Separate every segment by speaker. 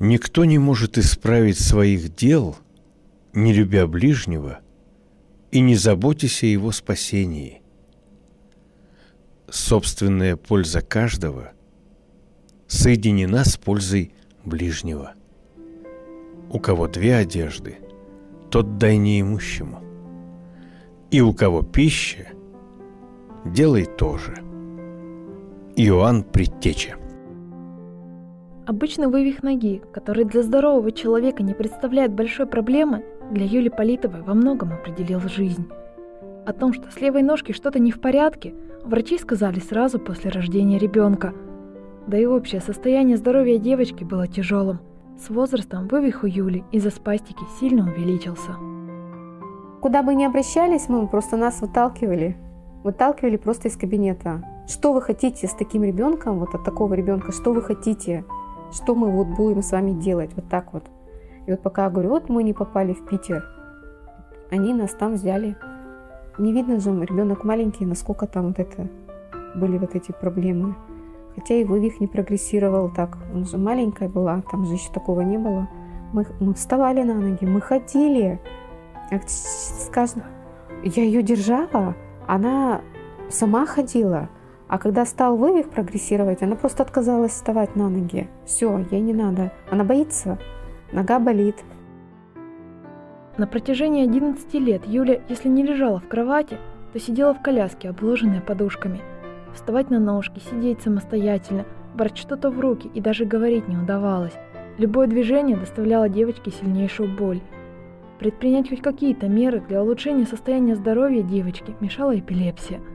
Speaker 1: Никто не может исправить своих дел, не любя ближнего и не заботясь о его спасении. Собственная польза каждого соединена с пользой ближнего. У кого две одежды, тот дай неимущему. И у кого пища, делай тоже. Иоанн Предтеча
Speaker 2: Обычный вывих ноги, который для здорового человека не представляет большой проблемы, для Юли Политовой во многом определил жизнь. О том, что с левой ножки что-то не в порядке, врачи сказали сразу после рождения ребенка. Да и общее состояние здоровья девочки было тяжелым. С возрастом вывих у Юли из-за спастики сильно увеличился.
Speaker 3: Куда бы ни обращались, мы просто нас выталкивали. Выталкивали просто из кабинета. Что вы хотите с таким ребенком, вот от такого ребенка, что вы хотите? Что мы вот будем с вами делать, вот так вот. И вот пока я говорю, вот мы не попали в Питер, они нас там взяли. Не видно же, ребенок маленький, насколько там вот это были вот эти проблемы. Хотя и вывих не прогрессировал так. Он же маленькая была, там же еще такого не было. Мы, мы вставали на ноги, мы ходили. Скажем, я ее держала, она сама ходила. А когда стал вывих прогрессировать, она просто отказалась вставать на ноги. Все, ей не надо. Она боится, нога болит.
Speaker 2: На протяжении 11 лет Юля, если не лежала в кровати, то сидела в коляске, обложенная подушками. Вставать на ножки, сидеть самостоятельно, брать что-то в руки и даже говорить не удавалось. Любое движение доставляло девочке сильнейшую боль. Предпринять хоть какие-то меры для улучшения состояния здоровья девочки мешала эпилепсия –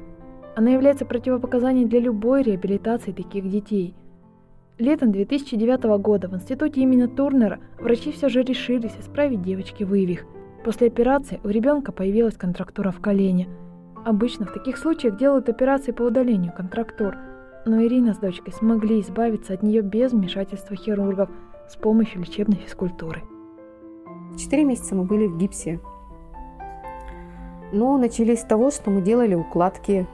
Speaker 2: она является противопоказанием для любой реабилитации таких детей. Летом 2009 года в институте имени Турнера врачи все же решились исправить девочке вывих. После операции у ребенка появилась контрактура в колене. Обычно в таких случаях делают операции по удалению контрактур, но Ирина с дочкой смогли избавиться от нее без вмешательства хирургов с помощью лечебной физкультуры.
Speaker 3: Четыре месяца мы были в гипсе. Но начались с того, что мы делали укладки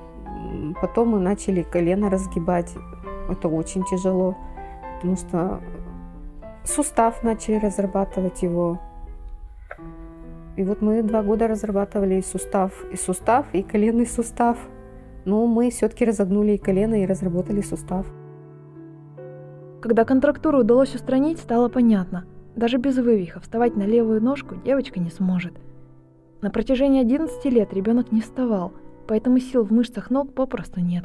Speaker 3: Потом мы начали колено разгибать. Это очень тяжело, потому что сустав начали разрабатывать его. И вот мы два года разрабатывали и сустав, и сустав, и коленный сустав. Но мы все-таки разогнули и колено, и разработали сустав.
Speaker 2: Когда контрактуру удалось устранить, стало понятно. Даже без вывиха вставать на левую ножку девочка не сможет. На протяжении 11 лет ребенок не вставал – поэтому сил в мышцах ног попросту нет.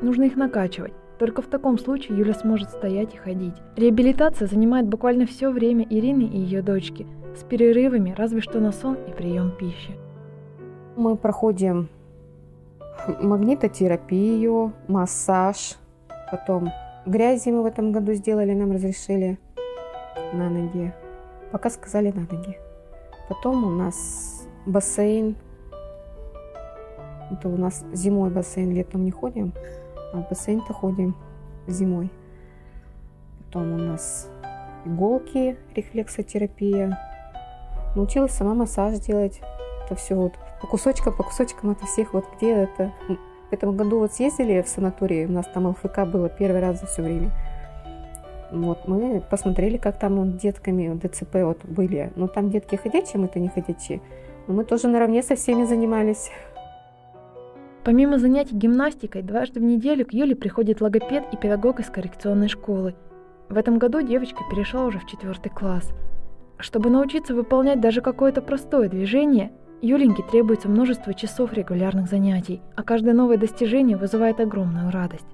Speaker 2: Нужно их накачивать. Только в таком случае Юля сможет стоять и ходить. Реабилитация занимает буквально все время Ирины и ее дочки, с перерывами разве что на сон и прием пищи.
Speaker 3: Мы проходим магнитотерапию, массаж, потом грязи мы в этом году сделали, нам разрешили на ноги. Пока сказали на ноги. Потом у нас бассейн, это у нас зимой бассейн, летом не ходим, а в бассейн-то ходим зимой. Потом у нас иголки, рефлексотерапия. Научилась сама массаж делать. Это все вот по кусочкам, по кусочкам это всех вот где это. В этом году вот съездили в санаторий, у нас там ЛФК было первый раз за все время. Вот, мы посмотрели, как там вот детками ДЦП вот были. Ну, там детки ходячие, мы-то не ходячие. Но мы тоже наравне со всеми занимались.
Speaker 2: Помимо занятий гимнастикой, дважды в неделю к Юле приходит логопед и педагог из коррекционной школы. В этом году девочка перешла уже в четвертый класс. Чтобы научиться выполнять даже какое-то простое движение, Юленьке требуется множество часов регулярных занятий, а каждое новое достижение вызывает огромную радость.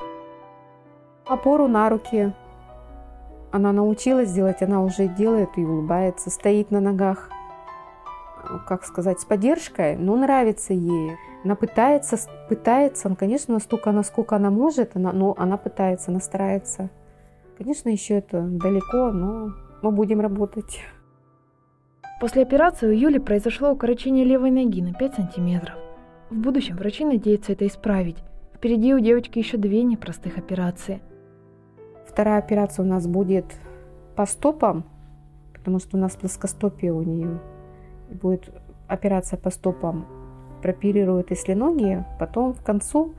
Speaker 3: Опору на руки. Она научилась делать, она уже делает и улыбается, стоит на ногах, как сказать, с поддержкой, но нравится ей. Она пытается, пытается, ну, конечно, настолько, насколько она может, она, но она пытается, она старается. Конечно, еще это далеко, но мы будем работать.
Speaker 2: После операции у Юли произошло укорочение левой ноги на 5 сантиметров. В будущем врачи надеются это исправить. Впереди у девочки еще две непростых операции.
Speaker 3: Вторая операция у нас будет по стопам, потому что у нас плоскостопие у нее. Будет операция по стопам прооперируют если ноги, потом в концу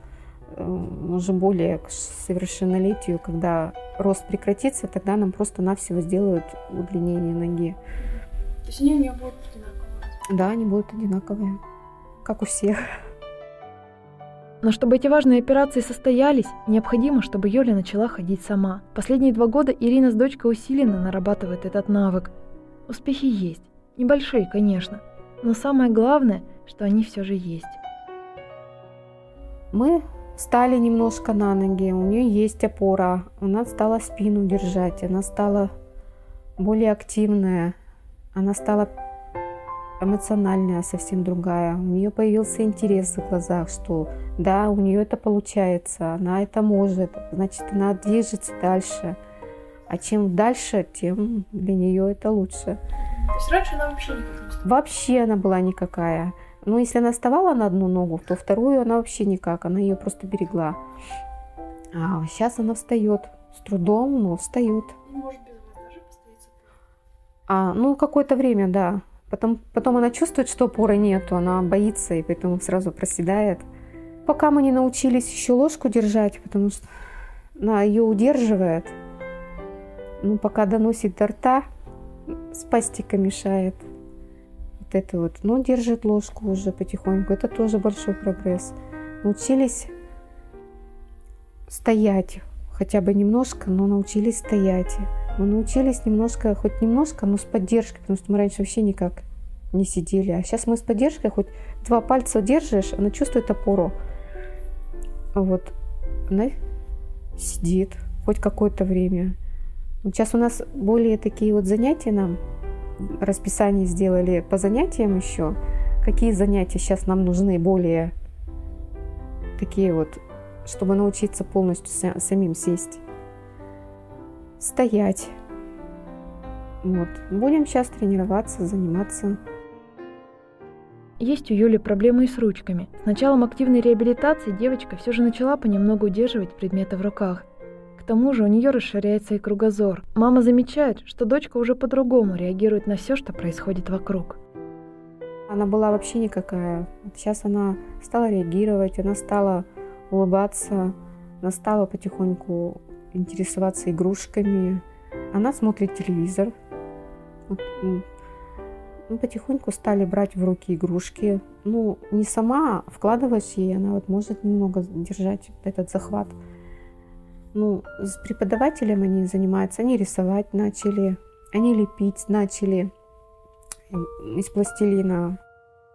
Speaker 3: э, уже более к совершеннолетию, когда рост прекратится, тогда нам просто-навсего сделают удлинение ноги.
Speaker 2: То есть они у нее будут одинаковые?
Speaker 3: Да, они будут одинаковые, как у всех.
Speaker 2: Но чтобы эти важные операции состоялись, необходимо, чтобы Юля начала ходить сама. Последние два года Ирина с дочкой усиленно нарабатывает этот навык. Успехи есть. Небольшие, конечно. Но самое главное, что они все же есть.
Speaker 3: Мы встали немножко на ноги, у нее есть опора, она стала спину держать, она стала более активная, она стала эмоциональная совсем другая. У нее появился интерес в глазах, что да, у нее это получается, она это может, значит, она движется дальше. А чем дальше, тем для нее это лучше.
Speaker 2: То есть раньше она вообще никак не вставала?
Speaker 3: Вообще она была никакая. Но если она вставала на одну ногу, то вторую она вообще никак, она ее просто берегла. А сейчас она встает с трудом, но встает.
Speaker 2: Может без опорой?
Speaker 3: А, ну, какое-то время, да. Потом, потом она чувствует, что опоры нету, она боится и поэтому сразу проседает. Пока мы не научились еще ложку держать, потому что она ее удерживает, ну, пока доносит до рта, спастика мешает. Вот это вот. Но держит ложку уже потихоньку. Это тоже большой прогресс. Научились стоять хотя бы немножко, но научились стоять. Мы научились немножко, хоть немножко, но с поддержкой, потому что мы раньше вообще никак не сидели. А сейчас мы с поддержкой, хоть два пальца держишь, она чувствует опору. Вот. Она сидит хоть какое-то время. Сейчас у нас более такие вот занятия нам расписание сделали по занятиям еще. Какие занятия сейчас нам нужны более такие вот, чтобы научиться полностью са- самим сесть, стоять. Вот. Будем сейчас тренироваться, заниматься.
Speaker 2: Есть у Юли проблемы и с ручками. С началом активной реабилитации девочка все же начала понемногу удерживать предметы в руках. Тому же у нее расширяется и кругозор. Мама замечает, что дочка уже по-другому реагирует на все, что происходит вокруг.
Speaker 3: Она была вообще никакая. Сейчас она стала реагировать, она стала улыбаться, она стала потихоньку интересоваться игрушками. Она смотрит телевизор. Мы потихоньку стали брать в руки игрушки. Ну, не сама вкладываешь ей, она вот может немного держать этот захват. Ну, с преподавателем они занимаются, они рисовать начали, они лепить начали м, из пластилина.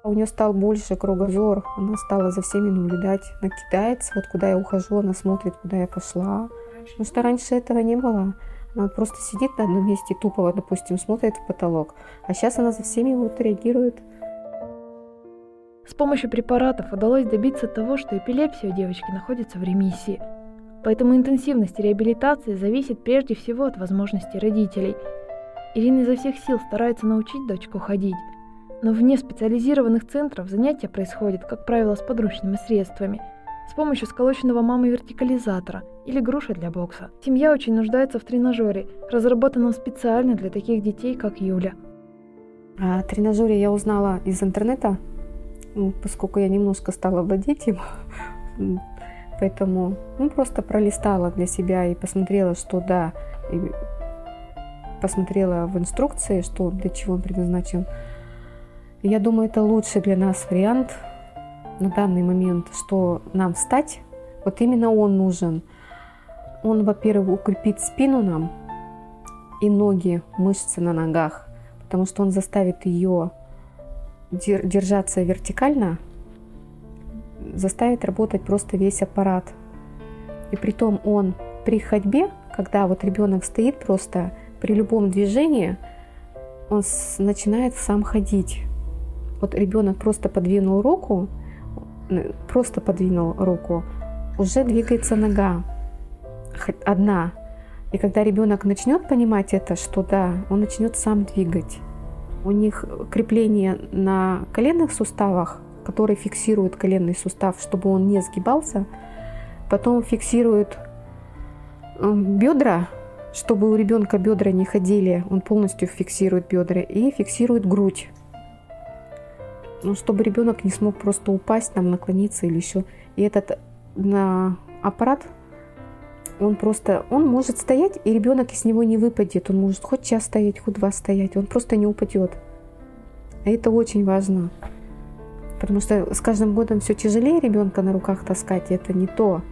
Speaker 3: У нее стал больше кругозор, она стала за всеми наблюдать, она кидается, вот куда я ухожу, она смотрит, куда я пошла. Потому что раньше этого не было. Она вот просто сидит на одном месте тупо, вот, допустим, смотрит в потолок. А сейчас она за всеми вот реагирует.
Speaker 2: С помощью препаратов удалось добиться того, что эпилепсия у девочки находится в ремиссии. Поэтому интенсивность реабилитации зависит прежде всего от возможностей родителей. Ирина изо всех сил старается научить дочку ходить, но вне специализированных центров занятия происходят, как правило, с подручными средствами, с помощью сколоченного мамой вертикализатора или груши для бокса. Семья очень нуждается в тренажере, разработанном специально для таких детей, как Юля.
Speaker 3: О тренажере я узнала из интернета, поскольку я немножко стала владеть им. Поэтому ну, просто пролистала для себя и посмотрела, что да, и посмотрела в инструкции, что для чего он предназначен. Я думаю, это лучший для нас вариант на данный момент, что нам встать. Вот именно он нужен. Он, во-первых, укрепит спину нам и ноги, мышцы на ногах, потому что он заставит ее дер- держаться вертикально, заставит работать просто весь аппарат. И притом он при ходьбе, когда вот ребенок стоит просто при любом движении, он начинает сам ходить. Вот ребенок просто подвинул руку, просто подвинул руку, уже двигается нога одна. И когда ребенок начнет понимать это, что да, он начнет сам двигать. У них крепление на коленных суставах, которые фиксируют коленный сустав, чтобы он не сгибался. Потом фиксируют м, бедра, чтобы у ребенка бедра не ходили, он полностью фиксирует бедра и фиксирует грудь. Ну, чтобы ребенок не смог просто упасть, там, наклониться или еще. И этот на аппарат, он просто, он может стоять, и ребенок из него не выпадет. Он может хоть час стоять, хоть два стоять, он просто не упадет. Это очень важно. Потому что с каждым годом все тяжелее ребенка на руках таскать, и это не то.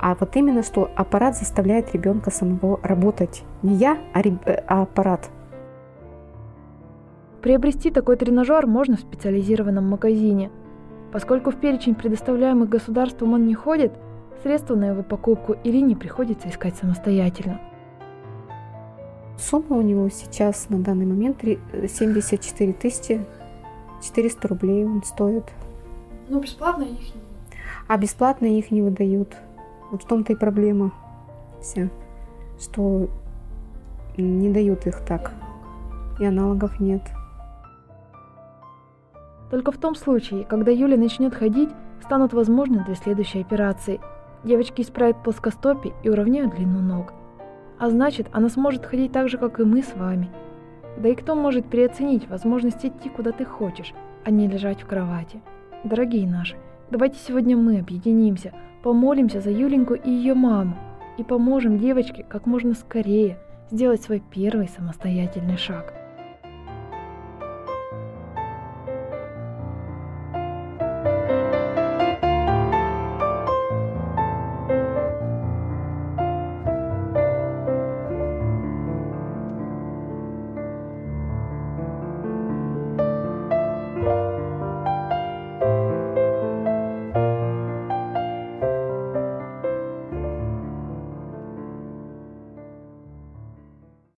Speaker 3: А вот именно что аппарат заставляет ребенка самого работать. Не я, а, реб... а аппарат.
Speaker 2: Приобрести такой тренажер можно в специализированном магазине. Поскольку в перечень предоставляемых государством он не ходит, средства на его покупку Ирине приходится искать самостоятельно.
Speaker 3: Сумма у него сейчас на данный момент 74 тысячи 400 рублей он стоит.
Speaker 2: Ну, бесплатно их не
Speaker 3: А бесплатно их не выдают. Вот в том-то и проблема вся, что не дают их так. И аналогов нет.
Speaker 2: Только в том случае, когда Юля начнет ходить, станут возможны для следующей операции. Девочки исправят плоскостопие и уравняют длину ног. А значит, она сможет ходить так же, как и мы с вами – да и кто может переоценить возможность идти куда ты хочешь, а не лежать в кровати? Дорогие наши, давайте сегодня мы объединимся, помолимся за Юленьку и ее маму и поможем девочке как можно скорее сделать свой первый самостоятельный шаг –